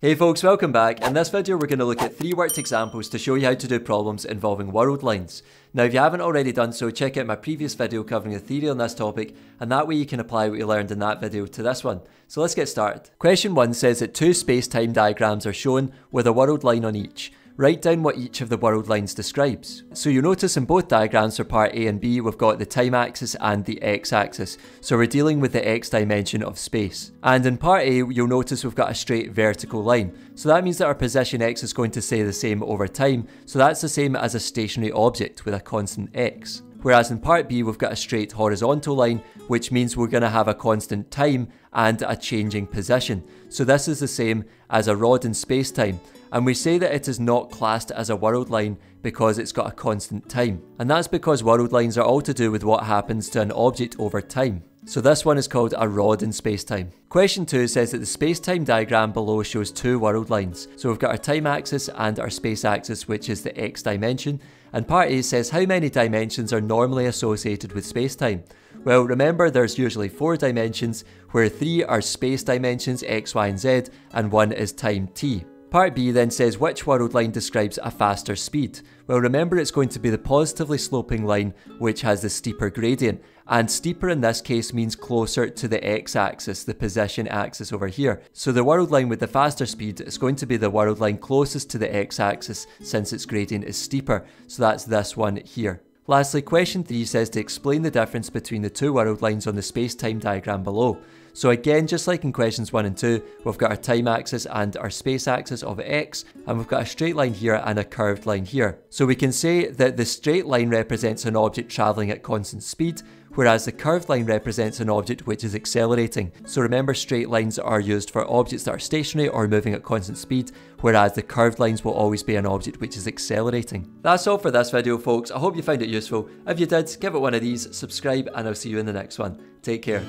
Hey folks, welcome back. In this video we're going to look at three worked examples to show you how to do problems involving world lines. Now if you haven't already done so, check out my previous video covering the theory on this topic and that way you can apply what you learned in that video to this one. So let's get started. Question 1 says that two space-time diagrams are shown with a world line on each write down what each of the world lines describes. So you'll notice in both diagrams for part A and B we've got the time axis and the x axis, so we're dealing with the x dimension of space. And in part A you'll notice we've got a straight vertical line, so that means that our position x is going to stay the same over time, so that's the same as a stationary object with a constant x. Whereas in part B we've got a straight horizontal line, which means we're going to have a constant time and a changing position. So this is the same as a rod in space-time, and we say that it is not classed as a world line because it's got a constant time. And that's because world lines are all to do with what happens to an object over time. So this one is called a rod in spacetime. Question 2 says that the spacetime diagram below shows two world lines. So we've got our time axis and our space axis which is the x dimension. And part A says how many dimensions are normally associated with spacetime. Well remember there's usually 4 dimensions where 3 are space dimensions x, y and z and 1 is time t. Part B then says which world line describes a faster speed. Well remember it's going to be the positively sloping line which has the steeper gradient and steeper in this case means closer to the x-axis, the position axis over here. So the world line with the faster speed is going to be the world line closest to the x-axis since its gradient is steeper, so that's this one here. Lastly, question 3 says to explain the difference between the two world lines on the space-time diagram below. So again, just like in questions 1 and 2, we've got our time axis and our space axis of x, and we've got a straight line here and a curved line here. So we can say that the straight line represents an object travelling at constant speed, whereas the curved line represents an object which is accelerating. So remember straight lines are used for objects that are stationary or moving at constant speed, whereas the curved lines will always be an object which is accelerating. That's all for this video folks, I hope you found it useful. If you did, give it one of these, subscribe and I'll see you in the next one. Take care.